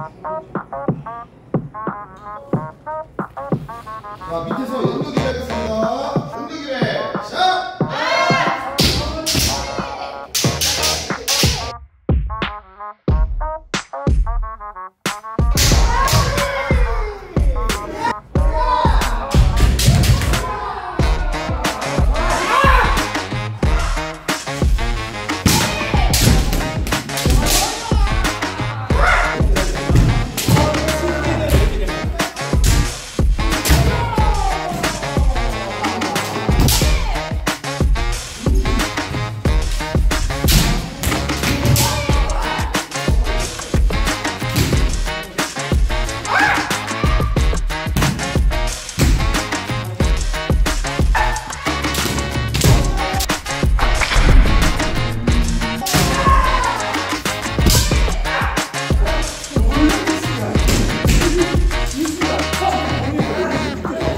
자 밑에서 연두기회 하겠습니다. 연두기회 샷!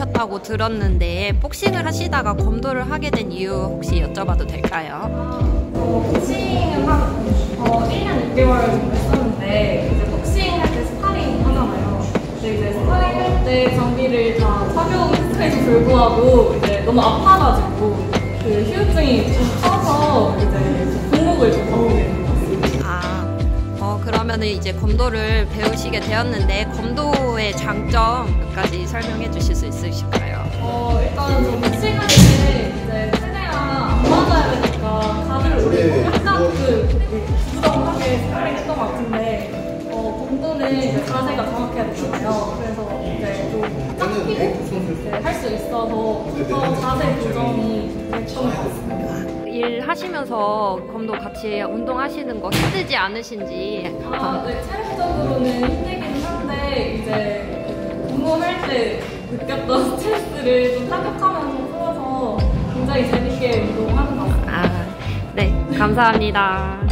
배우셨다고 들었는데, 복싱을 하시다가 검도를 하게 된 이유 혹시 여쭤봐도 될까요? 어, 복싱은 한 어, 1년 6개월 정도 했었는데 이제 복싱 할 때 스파링 하잖아요. 근데 이제 스파링 할 때 장비를 다 착용했음에도 불구하고 이제 너무 아파가지고 그 후유증이 좀 커서 이제 종목을 그러면은 이제 검도를 배우시게 되었는데, 검도의 장점까지 설명해 주실 수 있으실까요? 어, 일단 좀 복싱할 때 이제 최대한 안 맞아야 되니까 가드를 올리고 약간 그 구부정하게 스파링 했던 것 같은데 어, 검도는 이제 자세가 정확해야 되잖아요. 그래서 이제 좀 쫙 피고 할수 있어서 더 자세 됐던 것 같습니다. 일 하시면서 검도 같이 운동하시는 거 힘들지 않으신지. 아, 네, 체력적으로는 힘들긴 한데 이제 공부할 때 느꼈던 스트레스를 좀 타격하면서 풀어서 굉장히 재밌게 운동하는 것 같습니다. 아, 네, 감사합니다.